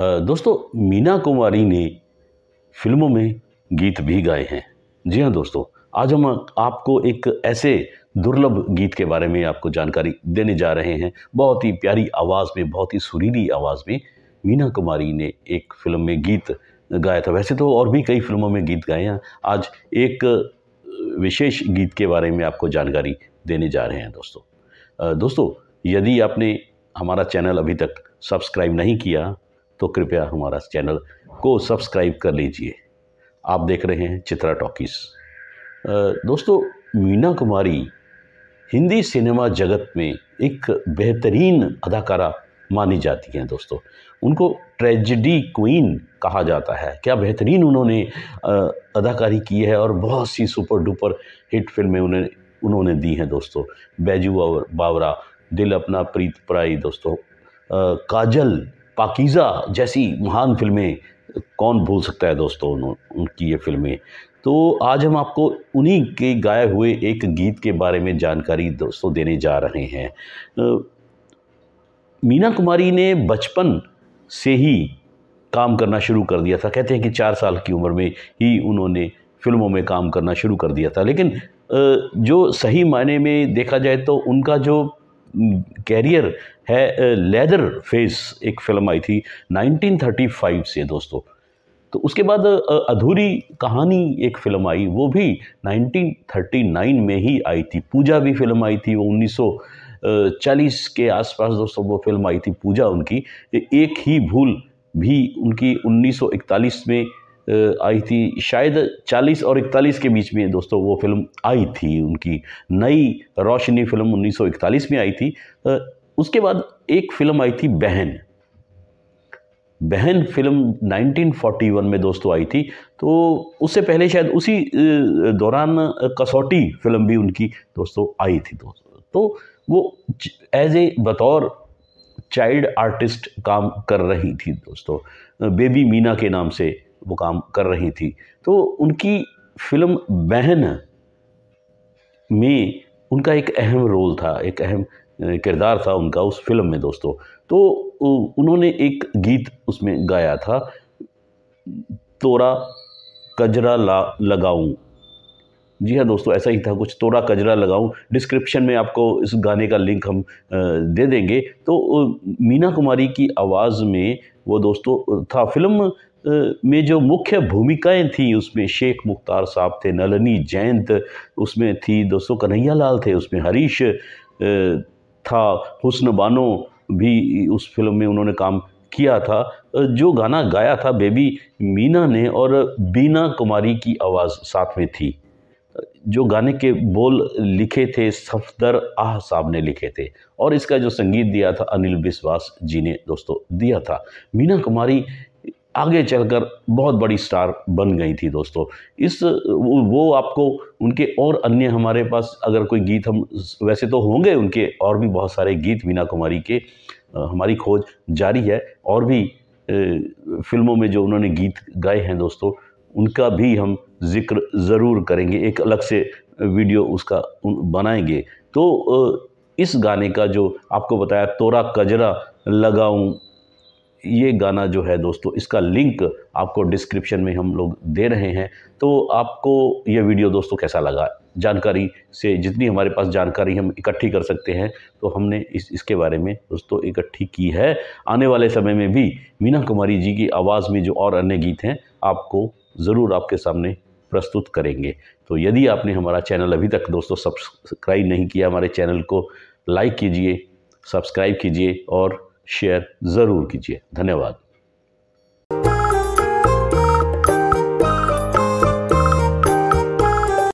दोस्तों, मीना कुमारी ने फ़िल्मों में गीत भी गाए हैं। जी हाँ दोस्तों, आज हम आपको एक ऐसे दुर्लभ गीत के बारे में आपको जानकारी देने जा रहे हैं। बहुत ही प्यारी आवाज़ में, बहुत ही सुरीली आवाज़ में मीना कुमारी ने एक फ़िल्म में गीत गाया था। वैसे तो और भी कई फ़िल्मों में गीत गाए हैं। आज एक विशेष गीत के बारे में आपको जानकारी देने जा रहे हैं दोस्तों। दोस्तों, यदि आपने हमारा चैनल अभी तक सब्सक्राइब नहीं किया तो कृपया हमारा चैनल को सब्सक्राइब कर लीजिए। आप देख रहे हैं चित्रा टॉकीज़। दोस्तों, मीना कुमारी हिंदी सिनेमा जगत में एक बेहतरीन अदाकारा मानी जाती हैं दोस्तों। उनको ट्रेजिडी क्वीन कहा जाता है। क्या बेहतरीन उन्होंने अदाकारी की है और बहुत सी सुपर डुपर हिट फ़िल्में उन्हें, उन्होंने दी हैं दोस्तों। बैजू और बावरा, दिल अपना प्रीत पराई दोस्तों। काजल पाकिज़ा जैसी महान फ़िल्में कौन भूल सकता है दोस्तों उनकी ये फ़िल्में? तो आज हम आपको उन्हीं के गाए हुए एक गीत के बारे में जानकारी दोस्तों देने जा रहे हैं। मीना कुमारी ने बचपन से ही काम करना शुरू कर दिया था। कहते हैं कि चार साल की उम्र में ही उन्होंने फ़िल्मों में काम करना शुरू कर दिया था। लेकिन जो सही मायने में देखा जाए तो उनका जो कैरियर है लेदर फेस एक फ़िल्म आई थी 1935 से दोस्तों। तो उसके बाद अधूरी कहानी एक फ़िल्म आई, वो भी 1939 में ही आई थी। पूजा भी फ़िल्म आई थी, वो 1940 के आसपास दोस्तों वो फ़िल्म आई थी पूजा उनकी। एक ही भूल भी उनकी 1941 में आई थी शायद 40 और 41 के बीच में दोस्तों वो फ़िल्म आई थी उनकी। नई रोशनी फ़िल्म 1941 में आई थी। उसके बाद एक फ़िल्म आई थी बहन। बहन फ़िल्म 1941 में दोस्तों आई थी। तो उससे पहले शायद उसी दौरान कसौटी फ़िल्म भी उनकी दोस्तों आई थी दोस्तों। तो वो एज ए बतौर चाइल्ड आर्टिस्ट काम कर रही थी दोस्तों। बेबी मीना के नाम से वो काम कर रही थी। तो उनकी फ़िल्म बहन में उनका एक अहम रोल था, एक अहम किरदार था उनका उस फ़िल्म में दोस्तों। तो उन्होंने एक गीत उसमें गाया था, तोरा कजरा ला, लगाऊँ। जी हाँ दोस्तों, ऐसा ही था कुछ, तोरा कजरा लगाऊँ। डिस्क्रिप्शन में आपको इस गाने का लिंक हम दे देंगे। तो मीना कुमारी की आवाज़ में वो दोस्तों था। फ़िल्म में जो मुख्य भूमिकाएँ थी, उसमें शेख मुख्तार साहब थे, नलनी जयंत, उसमें थी दोस्तों कन्हैया लाल थे, उसमें हरीश था, हुस्न बानो भी उस फ़िल्म में उन्होंने काम किया था। जो गाना गाया था, बेबी मीना ने और बीना कुमारी की आवाज़ साथ में थी। जो गाने के बोल लिखे थे, सफदर आह साहब ने लिखे थे। और इसका जो संगीत दिया था, अनिल विश्वास जी ने दोस्तों दिया था। मीना कुमारी आगे चलकर बहुत बड़ी स्टार बन गई थी दोस्तों। इस, वो आपको उनके और अन्य हमारे पास अगर कोई गीत हम, वैसे तो होंगे उनके और भी बहुत सारे गीत मीना कुमारी के हमारी खोज जारी है और भी फ़िल्मों में जो उन्होंने गीत गाए हैं दोस्तों, उनका भी हम ज़िक्र ज़रूर करेंगे। एक अलग से वीडियो उसका बनाएँगे। तो इस गाने का जो आपको बताया, तोरा कजरा लगाऊँ ये गाना जो है दोस्तों, इसका लिंक आपको डिस्क्रिप्शन में हम लोग दे रहे हैं। तो आपको ये वीडियो दोस्तों कैसा लगा? जानकारी से, जितनी हमारे पास जानकारी हम इकट्ठी कर सकते हैं तो हमने इस, इसके बारे में दोस्तों इकट्ठी की है। आने वाले समय में भी मीना कुमारी जी की आवाज़ में जो और अन्य गीत हैं, आपको ज़रूर आपके सामने प्रस्तुत करेंगे। तो यदि आपने हमारा चैनल अभी तक दोस्तों सब्सक्राइब नहीं किया, हमारे चैनल को लाइक कीजिए सब्सक्राइब कीजिए और शेयर ज़रूर कीजिए। धन्यवाद।